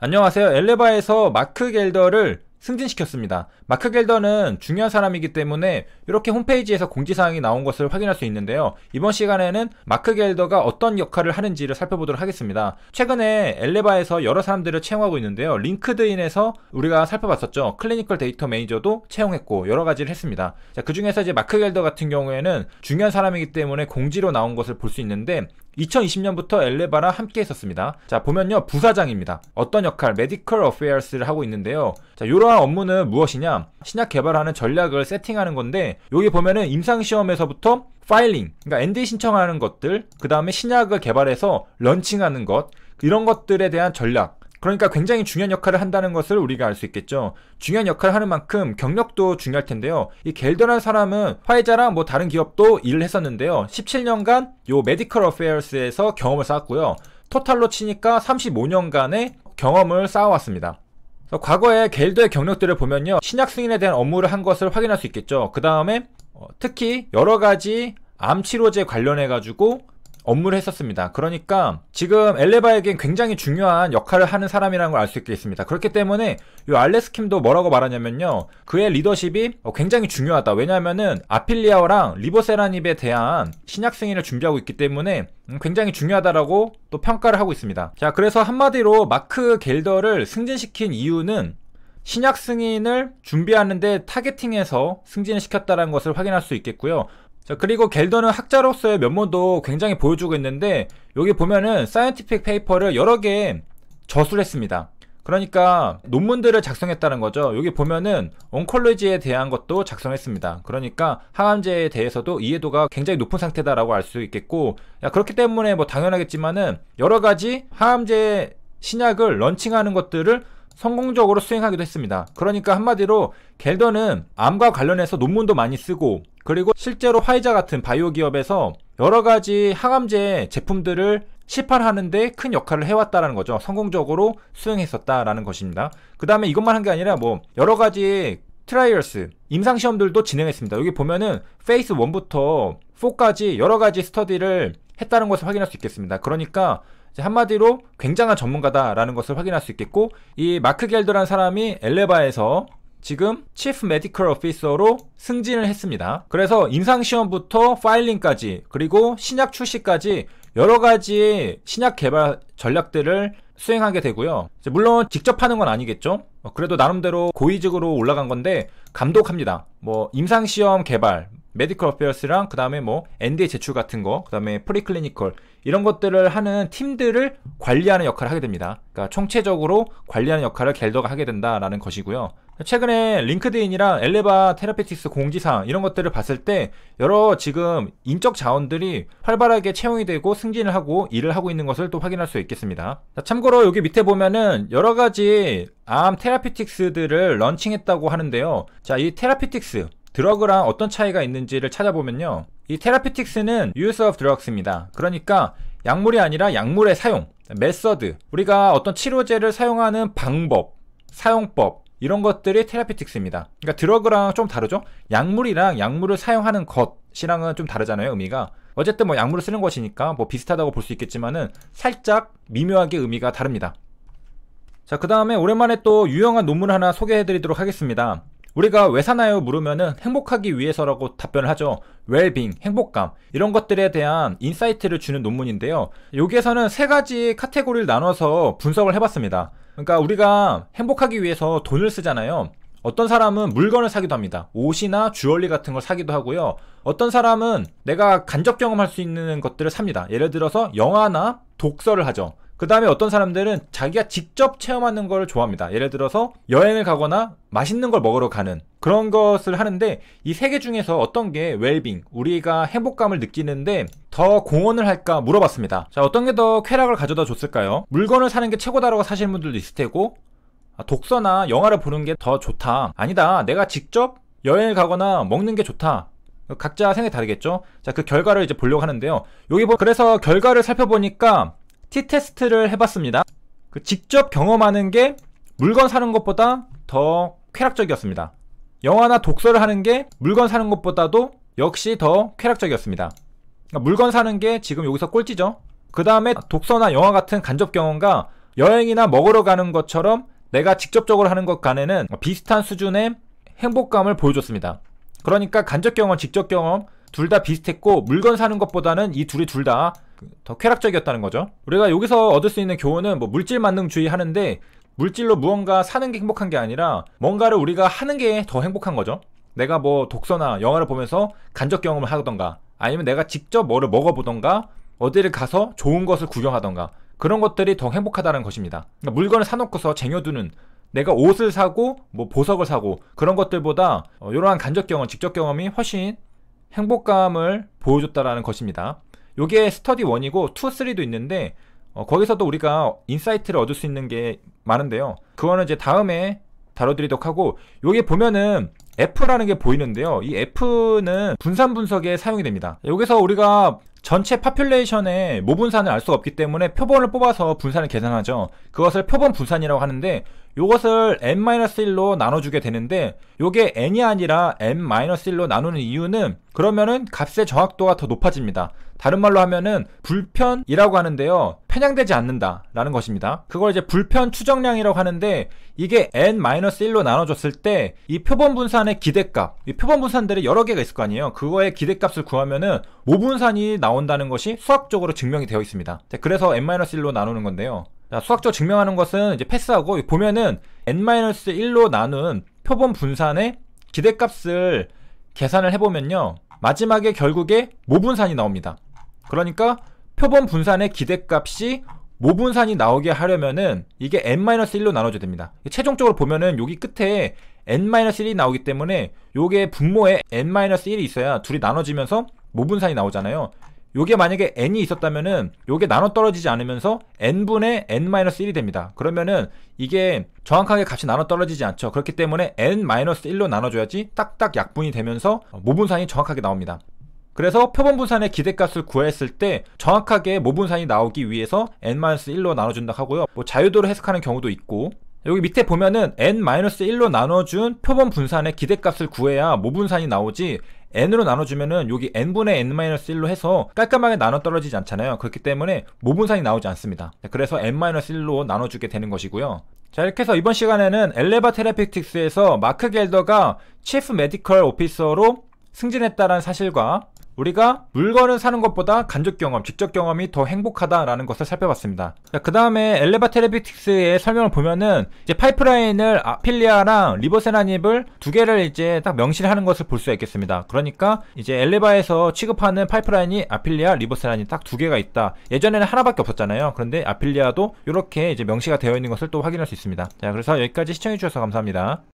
안녕하세요. 엘레바에서 마크 겔더를 승진시켰습니다. 마크 겔더는 중요한 사람이기 때문에 이렇게 홈페이지에서 공지사항이 나온 것을 확인할 수 있는데요. 이번 시간에는 마크 겔더가 어떤 역할을 하는지를 살펴보도록 하겠습니다. 최근에 엘레바에서 여러 사람들을 채용하고 있는데요. 링크드인에서 우리가 살펴봤었죠. clinical data manager도 채용했고 여러 가지를 했습니다. 자, 그 중에서 이제 마크 겔더 같은 경우에는 중요한 사람이기 때문에 공지로 나온 것을 볼 수 있는데 2020년부터 엘레바랑 함께 했었습니다. 자, 보면요. 부사장입니다. 어떤 역할, medical affairs를 하고 있는데요. 자, 이러한 업무는 무엇이냐? 신약 개발하는 전략을 세팅하는 건데, 여기 보면은 임상시험에서부터 filing, 그러니까 NDA 신청하는 것들, 그 다음에 신약을 개발해서 런칭하는 것, 이런 것들에 대한 전략, 그러니까 굉장히 중요한 역할을 한다는 것을 우리가 알 수 있겠죠. 중요한 역할을 하는 만큼 경력도 중요할 텐데요. 이 겔더라는 사람은 화이자랑 뭐 다른 기업도 일을 했었는데요. 17년간 요 medical affairs에서 경험을 쌓았고요. 토탈로 치니까 35년간의 경험을 쌓아왔습니다. 과거에 겔더의 경력들을 보면요. 신약 승인에 대한 업무를 한 것을 확인할 수 있겠죠. 그 다음에 어, 특히 여러 가지 암 치료제 관련해 가지고 업무를 했었습니다. 그러니까 지금 엘레바에겐 굉장히 중요한 역할을 하는 사람이라는 걸 알 수 있겠습니다. 그렇기 때문에 이 알레스킴도 뭐라고 말하냐면요. 그의 리더십이 굉장히 중요하다. 왜냐하면은 아필리아어랑 리보세라닙에 대한 신약 승인을 준비하고 있기 때문에 굉장히 중요하다라고 또 평가를 하고 있습니다. 자, 그래서 한마디로 마크 겔더를 승진시킨 이유는 신약 승인을 준비하는데 타겟팅해서 승진을 시켰다는 것을 확인할 수 있겠고요. 자, 그리고 겔더는 학자로서의 면모도 굉장히 보여주고 있는데, 여기 보면은 scientific paper를 여러 개 저술 했습니다. 그러니까 논문들을 작성했다는 거죠. 여기 보면은 oncology에 대한 것도 작성했습니다. 그러니까 항암제에 대해서도 이해도가 굉장히 높은 상태다라고 알 수 있겠고, 야, 그렇기 때문에 뭐 당연하겠지만은 여러 가지 항암제 신약을 런칭하는 것들을 성공적으로 수행하기도 했습니다. 그러니까 한마디로 겔더는 암과 관련해서 논문도 많이 쓰고 그리고 실제로 화이자 같은 바이오 기업에서 여러 가지 항암제 제품들을 시판하는데 큰 역할을 해왔다라는 거죠. 성공적으로 수행했었다라는 것입니다. 그 다음에 이것만 한 게 아니라 뭐 여러 가지 trials 임상 시험들도 진행했습니다. 여기 보면은 phase 1부터 4까지 여러 가지 스터디를 했다는 것을 확인할 수 있겠습니다. 그러니까 한마디로 굉장한 전문가다라는 것을 확인할 수 있겠고 이 마크 겔더라는 사람이 엘레바에서 지금 chief medical officer로 승진을 했습니다. 그래서 임상시험부터 filing까지 그리고 신약 출시까지 여러 가지 신약 개발 전략들을 수행하게 되고요. 물론 직접 하는 건 아니겠죠. 그래도 나름대로 고위직으로 올라간 건데 감독합니다. 뭐 임상시험 개발, medical affairs랑 그 다음에 뭐 NDA 제출 같은 거, 그 다음에 preclinical 이런 것들을 하는 팀들을 관리하는 역할을 하게 됩니다. 그러니까 총체적으로 관리하는 역할을 겔더가 하게 된다라는 것이고요. 최근에 링크드인이랑 엘레바 테라피틱스 공지사항 이런 것들을 봤을 때 여러 지금 인적 자원들이 활발하게 채용이 되고 승진을 하고 일을 하고 있는 것을 또 확인할 수 있겠습니다. 자, 참고로 여기 밑에 보면은 여러 가지 암 therapeutics들을 런칭했다고 하는데요. 자, 이 therapeutics drug랑 어떤 차이가 있는지를 찾아보면요. 이 therapeutics는 use of drugs입니다. 그러니까 약물이 아니라 약물의 사용, method. 우리가 어떤 치료제를 사용하는 방법, 사용법, 이런 것들이 therapeutics입니다. 그러니까 drug랑 좀 다르죠? 약물이랑 약물을 사용하는 것이랑은 좀 다르잖아요, 의미가. 어쨌든 뭐 약물을 쓰는 것이니까 뭐 비슷하다고 볼 수 있겠지만은 살짝 미묘하게 의미가 다릅니다. 자, 그 다음에 오랜만에 또 유용한 논문 하나 소개해 드리도록 하겠습니다. 우리가 왜 사나요? 물으면은 행복하기 위해서라고 답변을 하죠. 웰빙, 행복감 이런 것들에 대한 인사이트를 주는 논문인데요. 여기에서는 세 가지 카테고리를 나눠서 분석을 해봤습니다. 그러니까 우리가 행복하기 위해서 돈을 쓰잖아요. 어떤 사람은 물건을 사기도 합니다. 옷이나 주얼리 같은 걸 사기도 하고요. 어떤 사람은 내가 간접 경험할 수 있는 것들을 삽니다. 예를 들어서 영화나 독서를 하죠. 그 다음에 어떤 사람들은 자기가 직접 체험하는 걸 좋아합니다. 예를 들어서 여행을 가거나 맛있는 걸 먹으러 가는 그런 것을 하는데 이 세 개 중에서 어떤 게 웰빙, 우리가 행복감을 느끼는데 더 공헌을 할까 물어봤습니다. 자, 어떤 게 더 쾌락을 가져다 줬을까요? 물건을 사는 게 최고다라고 사시는 분들도 있을 테고 아, 독서나 영화를 보는 게 더 좋다. 아니다. 내가 직접 여행을 가거나 먹는 게 좋다. 각자 생각이 다르겠죠? 자, 그 결과를 이제 보려고 하는데요. 여기 보, 그래서 결과를 살펴보니까 T테스트를 해봤습니다. 그 직접 경험하는 게 물건 사는 것보다 더 쾌락적이었습니다. 영화나 독서를 하는 게 물건 사는 것보다도 역시 더 쾌락적이었습니다. 그러니까 물건 사는 게 지금 여기서 꼴찌죠. 그 다음에 독서나 영화 같은 간접 경험과 여행이나 먹으러 가는 것처럼 내가 직접적으로 하는 것 간에는 비슷한 수준의 행복감을 보여줬습니다. 그러니까 간접 경험, 직접 경험 둘 다 비슷했고 물건 사는 것보다는 이 둘이 둘 다 더 쾌락적이었다는 거죠. 우리가 여기서 얻을 수 있는 교훈은 뭐 물질 만능주의 하는데 물질로 무언가 사는 게 행복한 게 아니라 뭔가를 우리가 하는 게 더 행복한 거죠. 내가 뭐 독서나 영화를 보면서 간접 경험을 하던가 아니면 내가 직접 뭐를 먹어보던가 어디를 가서 좋은 것을 구경하던가 그런 것들이 더 행복하다는 것입니다. 그러니까 물건을 사놓고서 쟁여두는 내가 옷을 사고 뭐 보석을 사고 그런 것들보다 어, 이러한 간접 경험, 직접 경험이 훨씬 행복감을 보여줬다라는 것입니다. 요게 스터디 1이고 2, 3도 있는데 어, 거기서도 우리가 인사이트를 얻을 수 있는 게 많은데요. 그거는 이제 다음에 다뤄드리도록 하고 요게 보면은 F라는 게 보이는데요. 이 F는 분산 분석에 사용이 됩니다. 여기서 우리가 전체 population의 모분산을 알 수가 없기 때문에 표본을 뽑아서 분산을 계산하죠. 그것을 표본 분산이라고 하는데 이것을 n-1로 나눠주게 되는데 이게 n이 아니라 n-1로 나누는 이유는 그러면은 값의 정확도가 더 높아집니다. 다른 말로 하면은 불편이라고 하는데요. 편향되지 않는다 라는 것입니다. 그걸 이제 불편 추정량이라고 하는데 이게 n-1로 나눠줬을 때 이 표본 분산의 기대값, 이 표본 분산들이 여러 개가 있을 거 아니에요. 그거의 기대값을 구하면은 모분산이 나온다는 것이 수학적으로 증명이 되어 있습니다. 그래서 n-1로 나누는 건데요. 자, 수학적으로 증명하는 것은 이제 패스하고 보면은 n-1로 나눈 표본 분산의 기대값을 계산을 해보면요. 마지막에 결국에 모분산이 나옵니다. 그러니까 표본 분산의 기대값이 모분산이 나오게 하려면은 이게 n-1로 나눠줘야 됩니다. 최종적으로 보면은 여기 끝에 n-1이 나오기 때문에 요게 분모에 n-1이 있어야 둘이 나눠지면서 모분산이 나오잖아요. 요게 만약에 n이 있었다면은 요게 나눠 떨어지지 않으면서 n분의 n-1이 됩니다. 그러면은 이게 정확하게 값이 나눠 떨어지지 않죠. 그렇기 때문에 n-1로 나눠줘야지 딱딱 약분이 되면서 모분산이 정확하게 나옵니다. 그래서 표본 분산의 기대값을 구했을 때 정확하게 모분산이 나오기 위해서 n-1로 나눠준다 하고요. 뭐 자유도로 해석하는 경우도 있고 여기 밑에 보면은 n-1로 나눠준 표본 분산의 기대값을 구해야 모분산이 나오지 n으로 나눠주면은 여기 n분의 n-1로 해서 깔끔하게 나눠 떨어지지 않잖아요. 그렇기 때문에 모분산이 나오지 않습니다. 그래서 n-1로 나눠주게 되는 것이고요. 자 이렇게 해서 이번 시간에는 엘레바 테라피틱스에서 마크 겔더가 chief medical officer로 승진했다는 사실과 우리가 물건을 사는 것보다 간접 경험, 직접 경험이 더 행복하다라는 것을 살펴봤습니다. 그 다음에 엘레바 테라피틱스의 설명을 보면은 이제 파이프라인을 아필리아랑 리보세라닙을 두 개를 이제 딱 명시하는 것을 볼 수 있겠습니다. 그러니까 이제 엘레바에서 취급하는 파이프라인이 아필리아, 리보세라닙 딱 두 개가 있다. 예전에는 하나밖에 없었잖아요. 그런데 아필리아도 이렇게 이제 명시가 되어 있는 것을 또 확인할 수 있습니다. 자, 그래서 여기까지 시청해 주셔서 감사합니다.